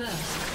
First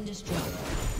been destroyed.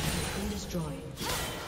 has been destroyed.